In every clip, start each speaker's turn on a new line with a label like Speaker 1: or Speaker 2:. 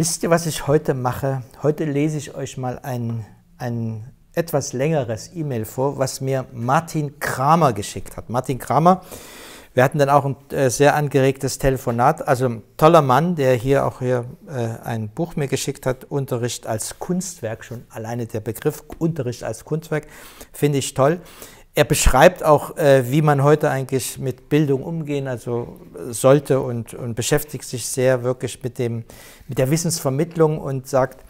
Speaker 1: Wisst ihr, was ich heute mache? Heute lese ich euch mal ein, ein etwas längeres E-Mail vor, was mir Martin Kramer geschickt hat. Martin Kramer, wir hatten dann auch ein äh, sehr angeregtes Telefonat. Also ein toller Mann, der hier auch hier äh, ein Buch mir geschickt hat, Unterricht als Kunstwerk, schon alleine der Begriff Unterricht als Kunstwerk, finde ich toll. Er beschreibt auch, äh, wie man heute eigentlich mit Bildung umgehen also sollte und, und beschäftigt sich sehr wirklich mit, dem, mit der Wissensvermittlung und sagt,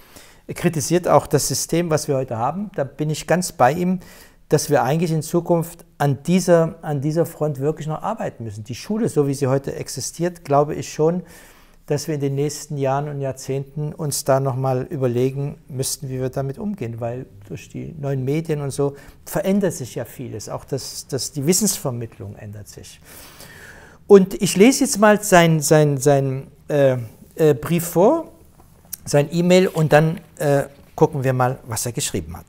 Speaker 1: er kritisiert auch das System, was wir heute haben. Da bin ich ganz bei ihm, dass wir eigentlich in Zukunft an dieser, an dieser Front wirklich noch arbeiten müssen. Die Schule, so wie sie heute existiert, glaube ich schon, dass wir in den nächsten Jahren und Jahrzehnten uns da nochmal überlegen müssten, wie wir damit umgehen, weil durch die neuen Medien und so verändert sich ja vieles. Auch das, das, die Wissensvermittlung ändert sich. Und ich lese jetzt mal seinen sein, sein, äh, äh, Brief vor, sein E-Mail und dann äh, gucken wir mal, was er geschrieben hat.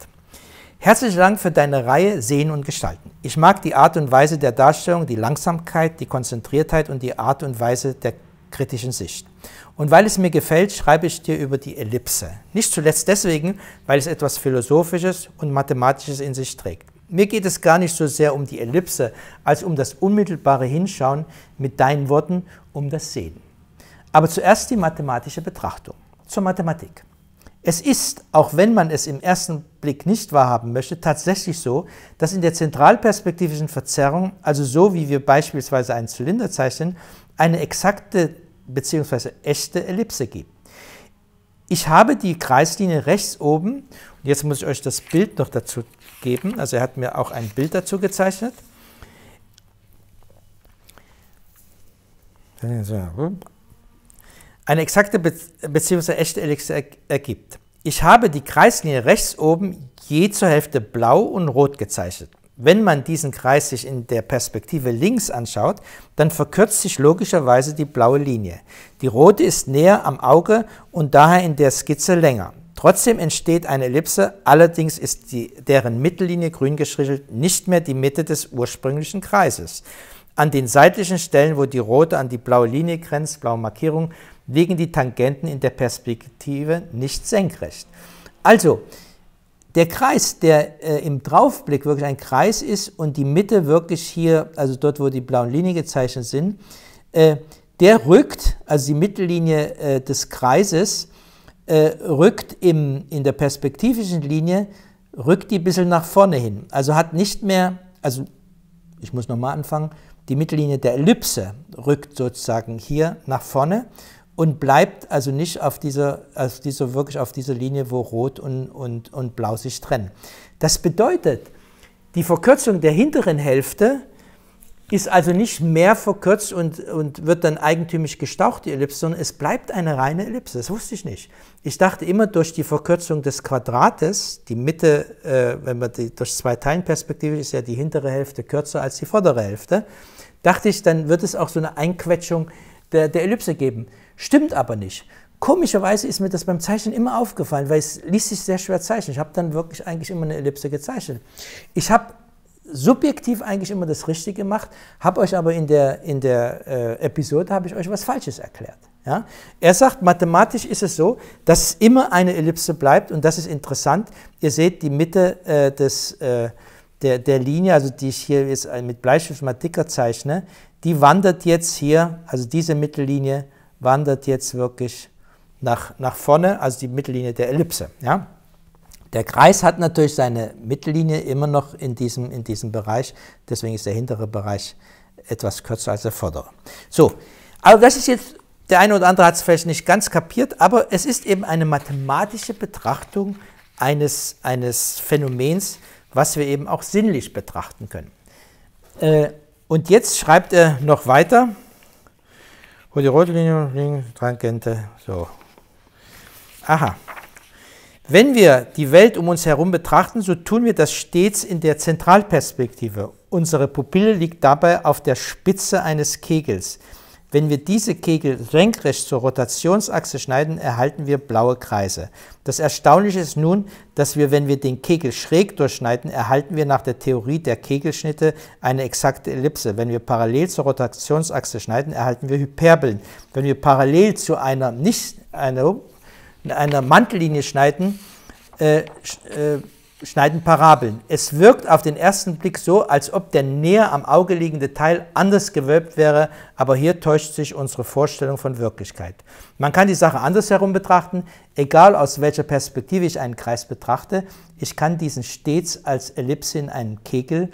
Speaker 1: Herzlichen Dank für deine Reihe Sehen und Gestalten. Ich mag die Art und Weise der Darstellung, die Langsamkeit, die Konzentriertheit und die Art und Weise der kritischen Sicht. Und weil es mir gefällt, schreibe ich dir über die Ellipse. Nicht zuletzt deswegen, weil es etwas Philosophisches und Mathematisches in sich trägt. Mir geht es gar nicht so sehr um die Ellipse, als um das unmittelbare Hinschauen mit deinen Worten, um das Sehen. Aber zuerst die mathematische Betrachtung. Zur Mathematik. Es ist, auch wenn man es im ersten Blick nicht wahrhaben möchte, tatsächlich so, dass in der zentralperspektivischen Verzerrung, also so wie wir beispielsweise einen Zylinder zeichnen, eine exakte bzw. echte Ellipse gibt. Ich habe die Kreislinie rechts oben, und jetzt muss ich euch das Bild noch dazu geben, also er hat mir auch ein Bild dazu gezeichnet. Eine exakte bzw. echte Ellipse ergibt. Ich habe die Kreislinie rechts oben je zur Hälfte blau und rot gezeichnet. Wenn man diesen Kreis sich in der Perspektive links anschaut, dann verkürzt sich logischerweise die blaue Linie. Die rote ist näher am Auge und daher in der Skizze länger. Trotzdem entsteht eine Ellipse, allerdings ist die, deren Mittellinie grün gestrichelt nicht mehr die Mitte des ursprünglichen Kreises. An den seitlichen Stellen, wo die rote an die blaue Linie grenzt, blaue Markierung, liegen die Tangenten in der Perspektive nicht senkrecht. Also, der Kreis, der äh, im Draufblick wirklich ein Kreis ist und die Mitte wirklich hier, also dort, wo die blauen Linien gezeichnet sind, äh, der rückt, also die Mittellinie äh, des Kreises, äh, rückt im, in der perspektivischen Linie, rückt die ein bisschen nach vorne hin. Also hat nicht mehr, also ich muss nochmal anfangen, die Mittellinie der Ellipse rückt sozusagen hier nach vorne und bleibt also nicht auf dieser, auf dieser, wirklich auf dieser Linie, wo Rot und, und, und Blau sich trennen. Das bedeutet, die Verkürzung der hinteren Hälfte ist also nicht mehr verkürzt und, und wird dann eigentümlich gestaucht, die Ellipse, sondern es bleibt eine reine Ellipse. Das wusste ich nicht. Ich dachte immer durch die Verkürzung des Quadrates, die Mitte, äh, wenn man die durch zwei Teilen perspektivisch ist ja die hintere Hälfte kürzer als die vordere Hälfte, dachte ich, dann wird es auch so eine Einquetschung der, der Ellipse geben. Stimmt aber nicht. Komischerweise ist mir das beim Zeichnen immer aufgefallen, weil es ließ sich sehr schwer zeichnen. Ich habe dann wirklich eigentlich immer eine Ellipse gezeichnet. Ich habe subjektiv eigentlich immer das Richtige gemacht, habe euch aber in der, in der äh, Episode habe ich euch was Falsches erklärt. Ja? Er sagt, mathematisch ist es so, dass es immer eine Ellipse bleibt und das ist interessant. Ihr seht die Mitte äh, des, äh, der, der Linie, also die ich hier jetzt mit Bleistift mal dicker zeichne, die wandert jetzt hier, also diese Mittellinie, wandert jetzt wirklich nach, nach vorne, also die Mittellinie der Ellipse. Ja? Der Kreis hat natürlich seine Mittellinie immer noch in diesem, in diesem Bereich, deswegen ist der hintere Bereich etwas kürzer als der vordere. So, also das ist jetzt, der eine oder andere hat es vielleicht nicht ganz kapiert, aber es ist eben eine mathematische Betrachtung eines, eines Phänomens, was wir eben auch sinnlich betrachten können. Äh, und jetzt schreibt er noch weiter, wo die rote Linie, Tangente, so. Aha. Wenn wir die Welt um uns herum betrachten, so tun wir das stets in der Zentralperspektive. Unsere Pupille liegt dabei auf der Spitze eines Kegels. Wenn wir diese Kegel senkrecht zur Rotationsachse schneiden, erhalten wir blaue Kreise. Das Erstaunliche ist nun, dass wir, wenn wir den Kegel schräg durchschneiden, erhalten wir nach der Theorie der Kegelschnitte eine exakte Ellipse. Wenn wir parallel zur Rotationsachse schneiden, erhalten wir Hyperbeln. Wenn wir parallel zu einer nicht, einer, in einer Mantellinie schneiden, äh, äh, schneiden Parabeln. Es wirkt auf den ersten Blick so, als ob der näher am Auge liegende Teil anders gewölbt wäre, aber hier täuscht sich unsere Vorstellung von Wirklichkeit. Man kann die Sache andersherum betrachten, egal aus welcher Perspektive ich einen Kreis betrachte, ich kann diesen stets als Ellipse in einen Kegel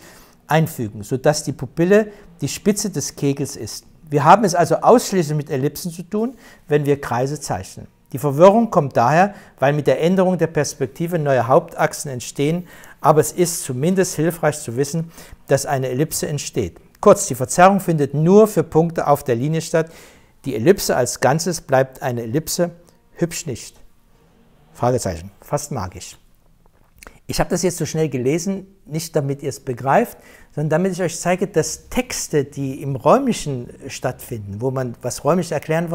Speaker 1: einfügen, sodass die Pupille die Spitze des Kegels ist. Wir haben es also ausschließlich mit Ellipsen zu tun, wenn wir Kreise zeichnen. Die Verwirrung kommt daher, weil mit der Änderung der Perspektive neue Hauptachsen entstehen, aber es ist zumindest hilfreich zu wissen, dass eine Ellipse entsteht. Kurz, die Verzerrung findet nur für Punkte auf der Linie statt. Die Ellipse als Ganzes bleibt eine Ellipse, hübsch nicht. Fragezeichen, fast magisch. Ich habe das jetzt so schnell gelesen, nicht damit ihr es begreift, sondern damit ich euch zeige, dass Texte, die im Räumlichen stattfinden, wo man was räumlich erklären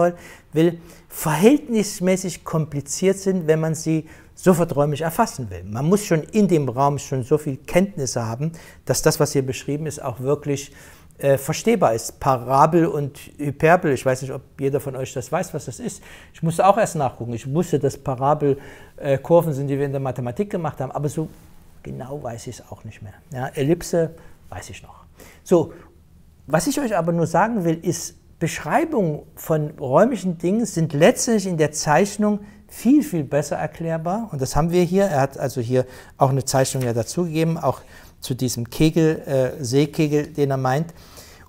Speaker 1: will, verhältnismäßig kompliziert sind, wenn man sie sofort räumlich erfassen will. Man muss schon in dem Raum schon so viel Kenntnisse haben, dass das, was hier beschrieben ist, auch wirklich äh, verstehbar ist. Parabel und Hyperbel, ich weiß nicht, ob jeder von euch das weiß, was das ist. Ich musste auch erst nachgucken. Ich wusste, dass Parabelkurven äh, sind, die wir in der Mathematik gemacht haben, aber so genau weiß ich es auch nicht mehr. Ja, Ellipse weiß ich noch. So, was ich euch aber nur sagen will, ist, Beschreibungen von räumlichen Dingen sind letztlich in der Zeichnung viel, viel besser erklärbar. Und das haben wir hier. Er hat also hier auch eine Zeichnung ja dazugegeben, auch zu diesem Kegel, äh, Seekegel, den er meint.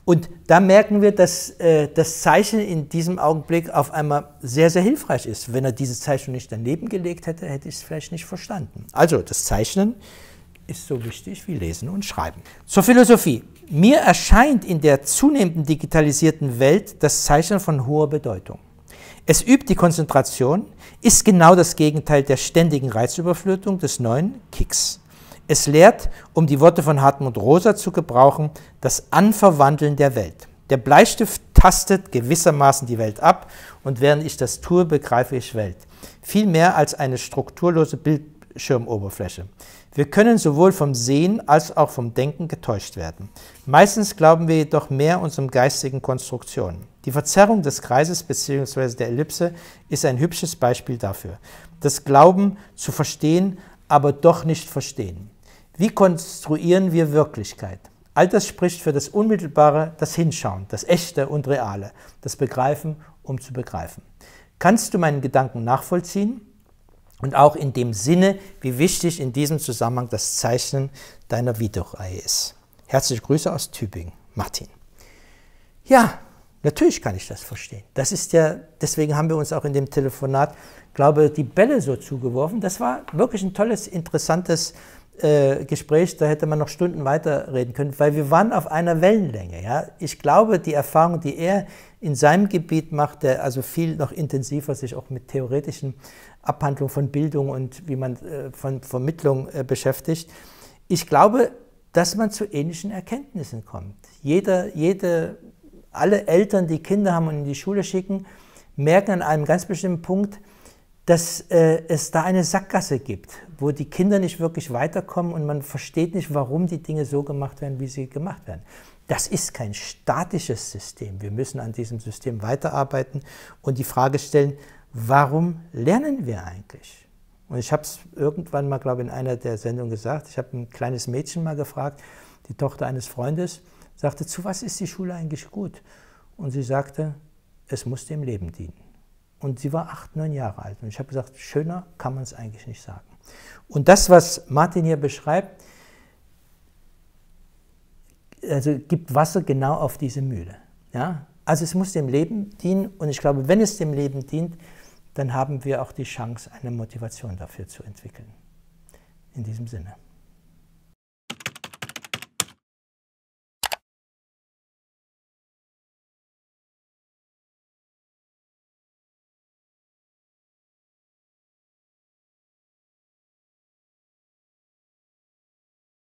Speaker 1: Und da merken wir, dass äh, das Zeichnen in diesem Augenblick auf einmal sehr, sehr hilfreich ist. Wenn er diese Zeichnung nicht daneben gelegt hätte, hätte ich es vielleicht nicht verstanden. Also das Zeichnen ist so wichtig wie Lesen und Schreiben. Zur Philosophie. Mir erscheint in der zunehmenden digitalisierten Welt das Zeichnen von hoher Bedeutung. Es übt die Konzentration, ist genau das Gegenteil der ständigen Reizüberflutung des neuen Kicks. Es lehrt, um die Worte von Hartmut Rosa zu gebrauchen, das Anverwandeln der Welt. Der Bleistift tastet gewissermaßen die Welt ab und während ich das tue, begreife ich Welt. Viel mehr als eine strukturlose Bildschirmoberfläche. Wir können sowohl vom Sehen als auch vom Denken getäuscht werden. Meistens glauben wir jedoch mehr unseren geistigen Konstruktionen. Die Verzerrung des Kreises bzw. der Ellipse ist ein hübsches Beispiel dafür. Das Glauben zu verstehen, aber doch nicht verstehen. Wie konstruieren wir Wirklichkeit? All das spricht für das Unmittelbare, das Hinschauen, das Echte und Reale, das Begreifen, um zu begreifen. Kannst du meinen Gedanken nachvollziehen? Und auch in dem Sinne, wie wichtig in diesem Zusammenhang das Zeichnen deiner Videoreihe ist. Herzliche Grüße aus Tübingen, Martin. Ja, natürlich kann ich das verstehen. Das ist ja, deswegen haben wir uns auch in dem Telefonat, glaube die Bälle so zugeworfen. Das war wirklich ein tolles, interessantes äh, Gespräch, da hätte man noch Stunden weiterreden können, weil wir waren auf einer Wellenlänge. Ja? Ich glaube, die Erfahrung, die er in seinem Gebiet macht, der also viel noch intensiver sich auch mit theoretischen Abhandlungen von Bildung und wie man äh, von Vermittlung äh, beschäftigt, ich glaube, dass man zu ähnlichen Erkenntnissen kommt. Jeder, jede, alle Eltern, die Kinder haben und in die Schule schicken, merken an einem ganz bestimmten Punkt, dass äh, es da eine Sackgasse gibt, wo die Kinder nicht wirklich weiterkommen und man versteht nicht, warum die Dinge so gemacht werden, wie sie gemacht werden. Das ist kein statisches System. Wir müssen an diesem System weiterarbeiten und die Frage stellen, warum lernen wir eigentlich? Und ich habe es irgendwann mal, glaube ich, in einer der Sendungen gesagt. Ich habe ein kleines Mädchen mal gefragt, die Tochter eines Freundes, sagte, zu was ist die Schule eigentlich gut? Und sie sagte, es muss dem Leben dienen. Und sie war acht, neun Jahre alt. Und ich habe gesagt, schöner kann man es eigentlich nicht sagen. Und das, was Martin hier beschreibt, also gibt Wasser genau auf diese Mühle. Ja? Also es muss dem Leben dienen und ich glaube, wenn es dem Leben dient, dann haben wir auch die Chance, eine Motivation dafür zu entwickeln. In diesem Sinne.